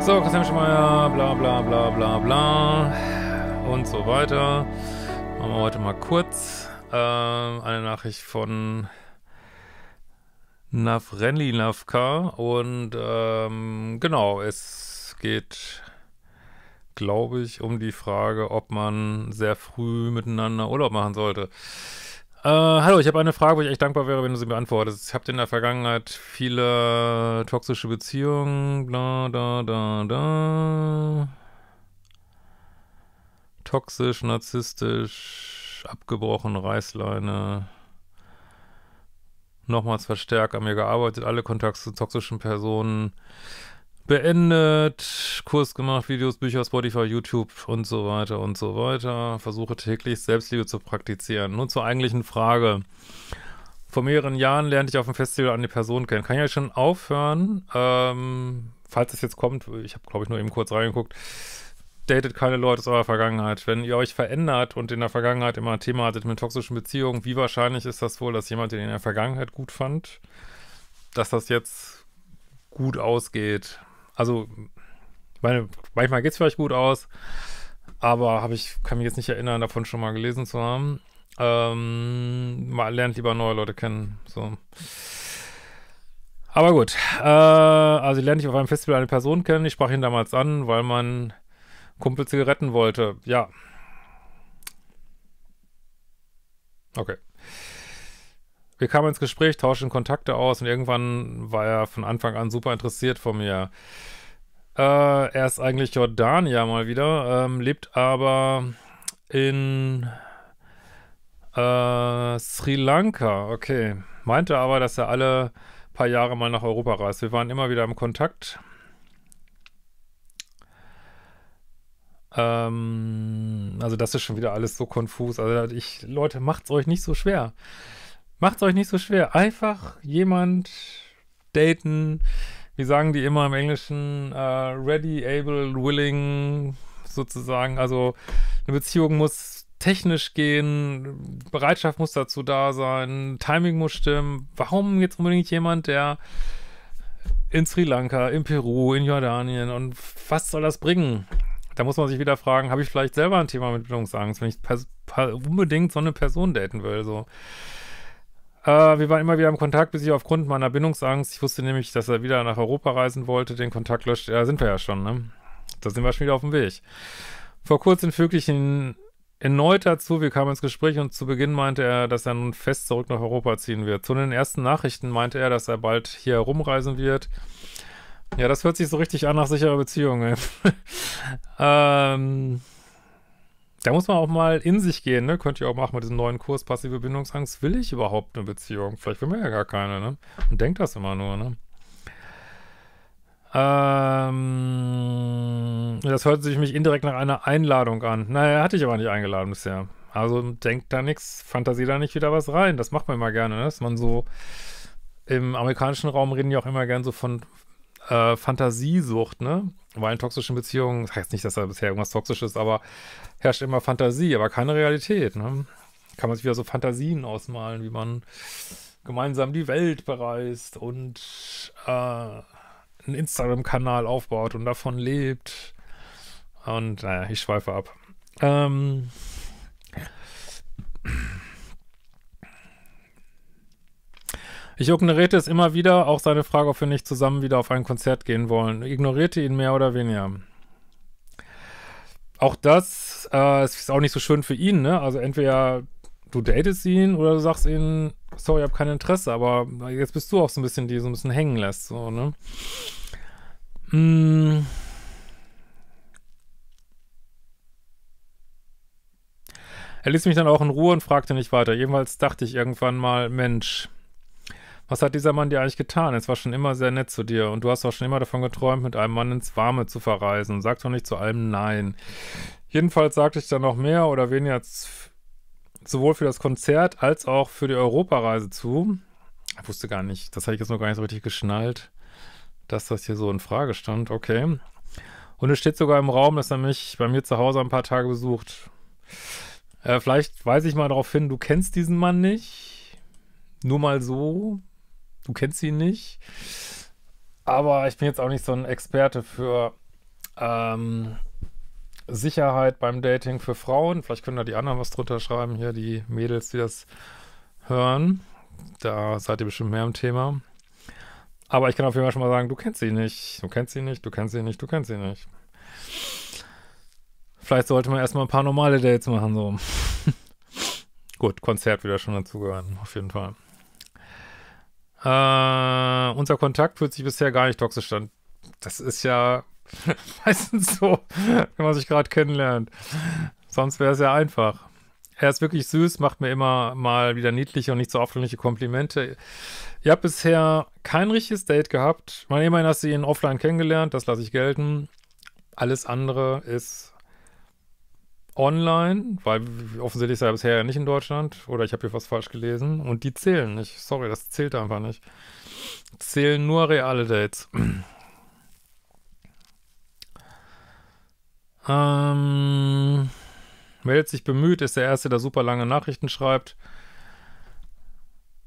So, Christian Schmeier, bla bla bla bla bla und so weiter. Machen wir heute mal kurz äh, eine Nachricht von Navrenli Navka und ähm, genau, es geht, glaube ich, um die Frage, ob man sehr früh miteinander Urlaub machen sollte. Äh, hallo, ich habe eine Frage, wo ich echt dankbar wäre, wenn du sie beantwortest. Ich habe in der Vergangenheit viele toxische Beziehungen, bla, da, da, da. Toxisch, narzisstisch, abgebrochen, Reißleine. Nochmals verstärkt an mir gearbeitet, alle Kontakte zu toxischen Personen beendet, Kurs gemacht, Videos, Bücher, Spotify, YouTube und so weiter und so weiter. Versuche täglich Selbstliebe zu praktizieren. Nun zur eigentlichen Frage. Vor mehreren Jahren lernte ich auf dem Festival eine Person kennen. Kann ich ja schon aufhören, ähm, falls es jetzt kommt, ich habe glaube ich nur eben kurz reingeguckt, datet keine Leute aus eurer Vergangenheit. Wenn ihr euch verändert und in der Vergangenheit immer ein Thema hattet mit toxischen Beziehungen, wie wahrscheinlich ist das wohl, dass jemand den in der Vergangenheit gut fand, dass das jetzt gut ausgeht? Also, meine, manchmal geht es vielleicht gut aus, aber habe ich, kann mich jetzt nicht erinnern, davon schon mal gelesen zu haben. Ähm, man lernt lieber neue Leute kennen. So. Aber gut, äh, also lernte ich auf einem Festival eine Person kennen. Ich sprach ihn damals an, weil mein Kumpel Zigaretten wollte. Ja. Okay. Wir kamen ins Gespräch, tauschten Kontakte aus und irgendwann war er von Anfang an super interessiert von mir. Äh, er ist eigentlich Jordanier mal wieder, ähm, lebt aber in äh, Sri Lanka. Okay. Meinte aber, dass er alle paar Jahre mal nach Europa reist. Wir waren immer wieder im Kontakt. Ähm, also das ist schon wieder alles so konfus. Also ich, Leute, macht's euch nicht so schwer. Macht's euch nicht so schwer. Einfach jemand daten. Wie sagen die immer im Englischen? Uh, ready, able, willing, sozusagen. Also eine Beziehung muss technisch gehen, Bereitschaft muss dazu da sein, Timing muss stimmen. Warum jetzt unbedingt jemand, der in Sri Lanka, in Peru, in Jordanien und was soll das bringen? Da muss man sich wieder fragen, habe ich vielleicht selber ein Thema mit Bildungsangst, wenn ich unbedingt so eine Person daten will, so. Äh, wir waren immer wieder im Kontakt, bis ich aufgrund meiner Bindungsangst, ich wusste nämlich, dass er wieder nach Europa reisen wollte, den Kontakt löscht. Ja, sind wir ja schon, ne? Da sind wir schon wieder auf dem Weg. Vor kurzem fügte ich ihn erneut dazu, wir kamen ins Gespräch und zu Beginn meinte er, dass er nun fest zurück nach Europa ziehen wird. Zu den ersten Nachrichten meinte er, dass er bald hier herumreisen wird. Ja, das hört sich so richtig an nach sicherer Beziehung. ähm, da muss man auch mal in sich gehen, ne? Könnt ihr auch machen mit diesem neuen Kurs Passive Bindungsangst. Will ich überhaupt eine Beziehung? Vielleicht will man ja gar keine, ne? Und denkt das immer nur, ne? Ähm, das hört sich mich indirekt nach einer Einladung an. Naja, hatte ich aber nicht eingeladen bisher. Also denkt da nichts, Fantasie da nicht wieder was rein. Das macht man immer gerne, ne? dass man so im amerikanischen Raum reden ja auch immer gern so von äh, Fantasiesucht, ne? Weil in toxischen Beziehungen, das heißt nicht, dass da bisher irgendwas toxisch ist, aber herrscht immer Fantasie, aber keine Realität, ne? Kann man sich wieder so Fantasien ausmalen, wie man gemeinsam die Welt bereist und äh, einen Instagram-Kanal aufbaut und davon lebt. Und naja, ich schweife ab. Ähm, Ich ignorierte es immer wieder, auch seine Frage, ob wir nicht zusammen wieder auf ein Konzert gehen wollen. Ignorierte ihn mehr oder weniger. Auch das äh, ist auch nicht so schön für ihn, ne? Also entweder du datest ihn oder du sagst ihm, sorry, ich habe kein Interesse, aber jetzt bist du auch so ein bisschen, die so ein bisschen hängen lässt, so, ne? Hm. Er ließ mich dann auch in Ruhe und fragte nicht weiter. Jedenfalls dachte ich irgendwann mal, Mensch, was hat dieser Mann dir eigentlich getan? Es war schon immer sehr nett zu dir und du hast auch schon immer davon geträumt, mit einem Mann ins Warme zu verreisen. Sag doch nicht zu allem Nein. Jedenfalls sagte ich dann noch mehr oder weniger sowohl für das Konzert als auch für die Europareise zu. Ich wusste gar nicht, das habe ich jetzt noch gar nicht so richtig geschnallt, dass das hier so in Frage stand. Okay. Und es steht sogar im Raum, dass er mich bei mir zu Hause ein paar Tage besucht. Äh, vielleicht weise ich mal darauf hin, du kennst diesen Mann nicht. Nur mal so. Du kennst ihn nicht. Aber ich bin jetzt auch nicht so ein Experte für Ähm, Sicherheit beim Dating für Frauen. Vielleicht können da die anderen was drunter schreiben, hier die Mädels, die das hören. Da seid ihr bestimmt mehr im Thema. Aber ich kann auf jeden Fall schon mal sagen, du kennst sie nicht, du kennst sie nicht, du kennst sie nicht, du kennst sie nicht. Vielleicht sollte man erstmal ein paar normale Dates machen, so. Gut, Konzert wieder schon dazugehören, auf jeden Fall. Äh, unser Kontakt fühlt sich bisher gar nicht toxisch an. Das ist ja meistens so, wenn man sich gerade kennenlernt. Sonst wäre es ja einfach. Er ist wirklich süß, macht mir immer mal wieder niedliche und nicht so aufdringliche Komplimente. Ihr habt bisher kein richtiges Date gehabt. Ich meine, immerhin hast du ihn offline kennengelernt, das lasse ich gelten. Alles andere ist online, weil offensichtlich ist er bisher nicht in Deutschland oder ich habe hier was falsch gelesen und die zählen nicht. Sorry, das zählt einfach nicht. Zählen nur reale Dates. ähm, meldet sich bemüht, ist der Erste, der super lange Nachrichten schreibt.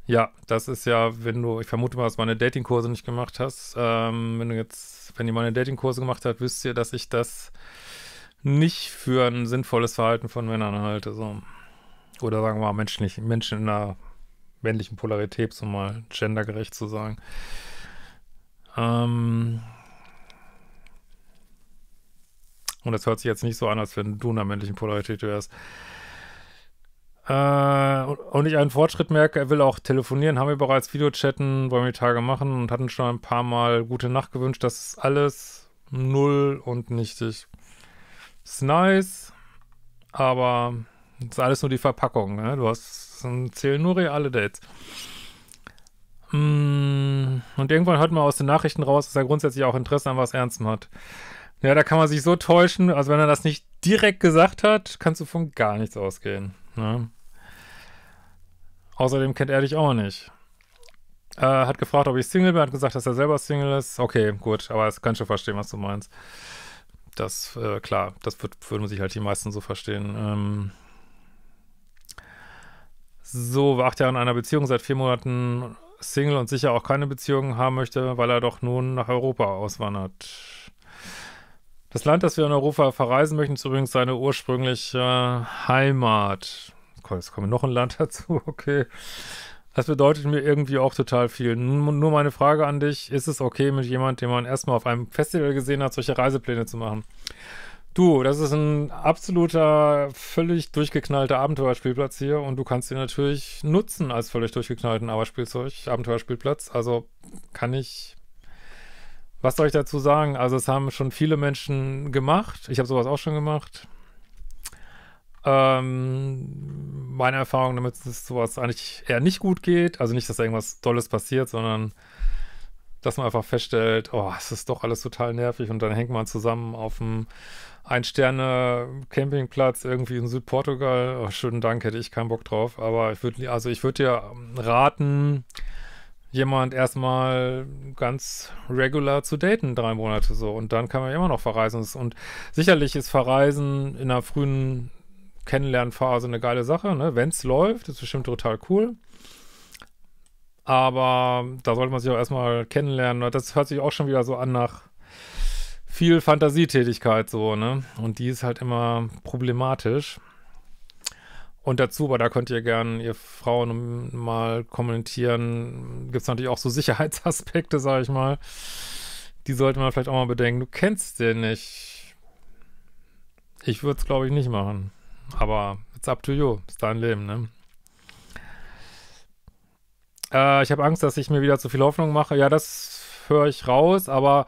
Ja, das ist ja, wenn du, ich vermute mal, dass du meine Datingkurse nicht gemacht hast. Ähm, wenn du jetzt, wenn ihr meine Datingkurse gemacht habt, wisst ihr, dass ich das nicht für ein sinnvolles Verhalten von Männern halte. So. Oder sagen wir mal menschlich, Menschen in einer männlichen Polarität, so mal gendergerecht zu sagen. Ähm und das hört sich jetzt nicht so an, als wenn du in einer männlichen Polarität wärst. Äh, und ich einen Fortschritt merke, er will auch telefonieren, haben wir bereits Videochatten, wollen wir die Tage machen und hatten schon ein paar Mal gute Nacht gewünscht. Das ist alles null und nichtig. Ist nice, aber ist alles nur die Verpackung. Ne? Du hast, zählen nur reale Dates. Mm, und irgendwann hört man aus den Nachrichten raus, dass er grundsätzlich auch Interesse an was Ernstem hat. Ja, da kann man sich so täuschen. Also wenn er das nicht direkt gesagt hat, kannst du von gar nichts ausgehen. Ne? Außerdem kennt er dich auch nicht. Äh, hat gefragt, ob ich Single bin, hat gesagt, dass er selber Single ist. Okay, gut, aber das kann schon verstehen, was du meinst. Das, äh, klar, das wird, würden sich halt die meisten so verstehen. Ähm so, acht Jahre in einer Beziehung, seit vier Monaten Single und sicher auch keine Beziehung haben möchte, weil er doch nun nach Europa auswandert. Das Land, das wir in Europa verreisen möchten, ist übrigens seine ursprüngliche Heimat. Jetzt kommt noch ein Land dazu, okay. Das bedeutet mir irgendwie auch total viel. Nur meine Frage an dich, ist es okay mit jemandem, den man erstmal auf einem Festival gesehen hat, solche Reisepläne zu machen? Du, das ist ein absoluter, völlig durchgeknallter Abenteuerspielplatz hier und du kannst ihn natürlich nutzen als völlig durchgeknallten Abenteuerspielzeug, Abenteuerspielplatz. Also kann ich, was soll ich dazu sagen? Also es haben schon viele Menschen gemacht. Ich habe sowas auch schon gemacht. Ähm, meine Erfahrung damit ist, dass sowas eigentlich eher nicht gut geht. Also nicht, dass da irgendwas Tolles passiert, sondern dass man einfach feststellt, oh, es ist doch alles total nervig und dann hängt man zusammen auf einem Ein-Sterne-Campingplatz irgendwie in Südportugal. Oh, schönen Dank, hätte ich keinen Bock drauf. Aber ich würde, also ich würde dir raten, jemand erstmal ganz regular zu daten, drei Monate so. Und dann kann man immer noch verreisen. Und sicherlich ist Verreisen in einer frühen Kennenlernphase eine geile Sache, ne? Wenn es läuft, ist bestimmt total cool. Aber da sollte man sich auch erstmal kennenlernen. Das hört sich auch schon wieder so an nach viel Fantasietätigkeit, so, ne? Und die ist halt immer problematisch. Und dazu, aber da könnt ihr gerne, ihr Frauen, mal kommentieren, gibt es natürlich auch so Sicherheitsaspekte, sag ich mal. Die sollte man vielleicht auch mal bedenken. Du kennst den nicht. Ich würde es, glaube ich, nicht machen. Aber it's up to you. Ist dein Leben, ne? Äh, ich habe Angst, dass ich mir wieder zu viel Hoffnung mache. Ja, das höre ich raus, aber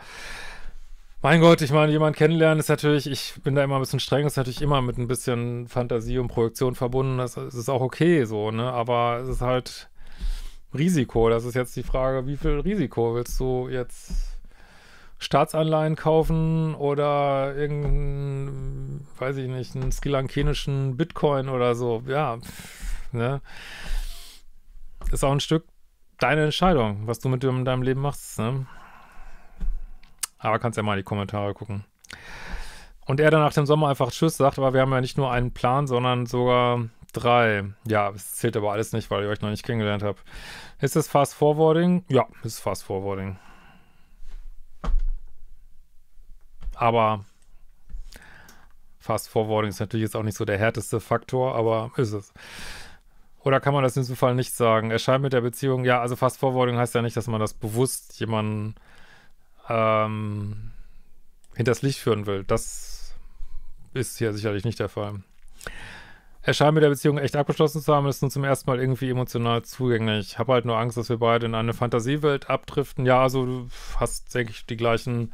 mein Gott, ich meine, jemanden kennenlernen ist natürlich, ich bin da immer ein bisschen streng, ist natürlich immer mit ein bisschen Fantasie und Projektion verbunden. Das, das ist auch okay so, ne? Aber es ist halt Risiko. Das ist jetzt die Frage, wie viel Risiko willst du jetzt Staatsanleihen kaufen oder irgendeinen, weiß ich nicht, einen sri lankenischen Bitcoin oder so. Ja, ne? Ist auch ein Stück deine Entscheidung, was du mit deinem Leben machst, ne? Aber kannst ja mal in die Kommentare gucken. Und er dann nach dem Sommer einfach Tschüss sagt, aber wir haben ja nicht nur einen Plan, sondern sogar drei. Ja, es zählt aber alles nicht, weil ich euch noch nicht kennengelernt habt. Ist es Fast Forwarding? Ja, ist Fast Forwarding. Aber Fast Forwarding ist natürlich jetzt auch nicht so der härteste Faktor, aber ist es. Oder kann man das in diesem Fall nicht sagen? Erscheint mit der Beziehung, ja, also Fast Forwarding heißt ja nicht, dass man das bewusst jemanden ähm, hinters Licht führen will. Das ist hier sicherlich nicht der Fall. Er scheint mit der Beziehung echt abgeschlossen zu haben, ist nun zum ersten Mal irgendwie emotional zugänglich. Ich habe halt nur Angst, dass wir beide in eine Fantasiewelt abdriften. Ja, also du hast, denke ich, die gleichen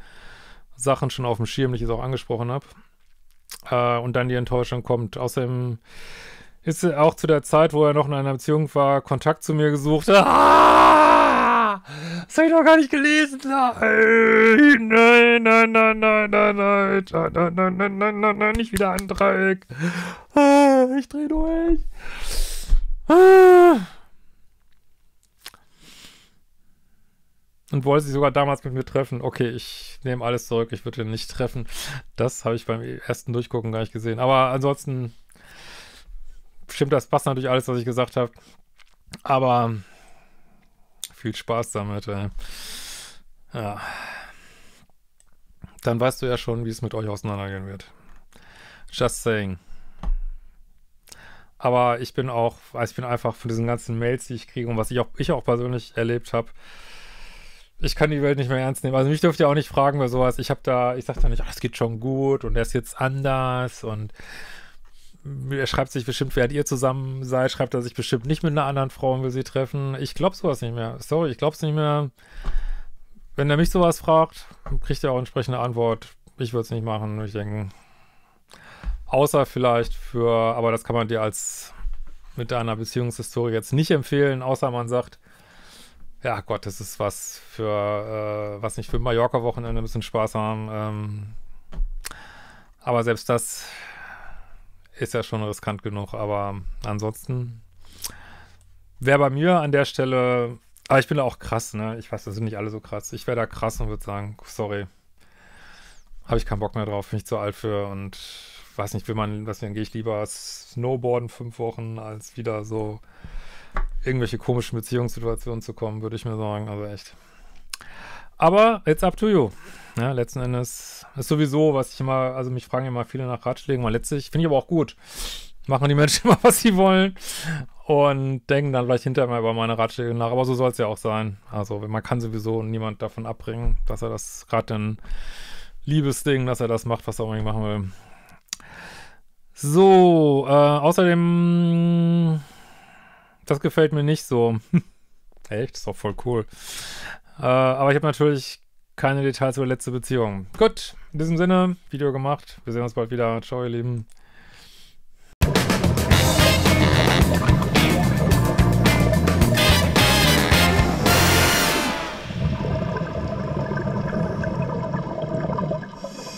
Sachen schon auf dem Schirm, die ich jetzt auch angesprochen habe. Äh, und dann die Enttäuschung kommt. Außerdem ist er auch zu der Zeit, wo er noch in einer Beziehung war, Kontakt zu mir gesucht. Ah! Das habe ich noch gar nicht gelesen. Nein, nein, nein, nein, nein, nein, nein, nein, nein, nein, nein, nein, nicht wieder ein Dreieck. Ah, ich drehe durch. Ah. Und wollte sie sogar damals mit mir treffen. Okay, ich nehme alles zurück, ich würde ihn nicht treffen. Das habe ich beim ersten Durchgucken gar nicht gesehen. Aber ansonsten stimmt, das passt natürlich alles, was ich gesagt habe. Aber viel Spaß damit, ey. Ja. Dann weißt du ja schon, wie es mit euch auseinandergehen wird. Just saying. Aber ich bin auch, also ich bin einfach von diesen ganzen Mails, die ich kriege und was ich auch, ich auch persönlich erlebt habe, ich kann die Welt nicht mehr ernst nehmen. Also mich dürft ihr auch nicht fragen bei sowas. Ich habe da, ich sag da nicht, ach, das geht schon gut und er ist jetzt anders und er schreibt sich bestimmt, während ihr zusammen seid, schreibt er sich bestimmt nicht mit einer anderen Frau und will sie treffen. Ich glaube sowas nicht mehr. Sorry, ich glaube es nicht mehr. Wenn er mich sowas fragt, kriegt er auch entsprechende Antwort. Ich würde es nicht machen. Ich denke, außer vielleicht für, aber das kann man dir als mit deiner Beziehungshistorie jetzt nicht empfehlen, außer man sagt, ja Gott, das ist was für, äh, was nicht für Mallorca-Wochenende ein bisschen Spaß haben. Ähm, aber selbst das ist ja schon riskant genug, aber ansonsten wäre bei mir an der Stelle, aber ich bin da auch krass, ne? Ich weiß, das sind nicht alle so krass. Ich wäre da krass und würde sagen, sorry, habe ich keinen Bock mehr drauf, bin ich zu alt für und weiß nicht, will man, was dann gehe ich lieber Snowboarden fünf Wochen, als wieder so irgendwelche komischen Beziehungssituationen zu kommen, würde ich mir sagen. Also echt. Aber it's up to you. Ja, letzten Endes ist sowieso, was ich immer, also mich fragen immer viele nach Ratschlägen, weil letztlich finde ich aber auch gut. Machen die Menschen immer, was sie wollen und denken dann vielleicht hinterher mal über meine Ratschläge nach. Aber so soll es ja auch sein. Also man kann sowieso niemand davon abbringen, dass er das gerade ein Liebesding, dass er das macht, was er unbedingt machen will. So, äh, außerdem, das gefällt mir nicht so. Echt? Ist doch voll cool. Äh, aber ich habe natürlich keine Details über letzte Beziehung. Gut, in diesem Sinne, Video gemacht. Wir sehen uns bald wieder. Ciao, ihr Lieben.